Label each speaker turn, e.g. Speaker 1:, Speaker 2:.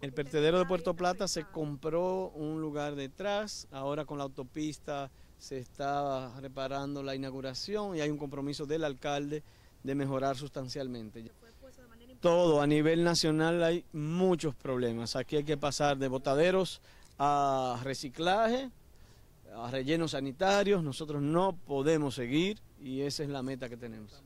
Speaker 1: El vertedero de Puerto Plata se compró un lugar detrás, ahora con la autopista se está reparando la inauguración y hay un compromiso del alcalde de mejorar sustancialmente. Todo a nivel nacional hay muchos problemas. Aquí hay que pasar de botaderos a reciclaje, a rellenos sanitarios. Nosotros no podemos seguir y esa es la meta que tenemos.